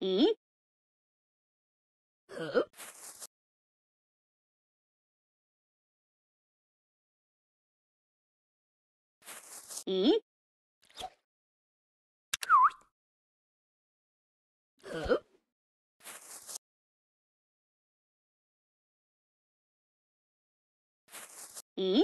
嗯，呵，嗯，呵，嗯，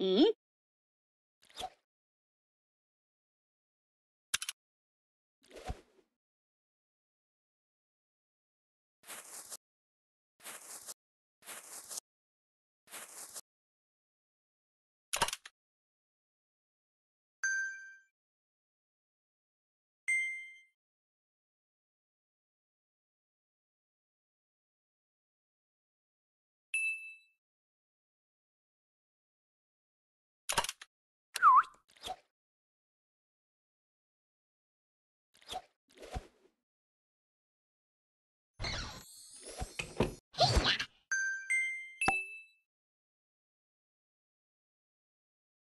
呵，嗯。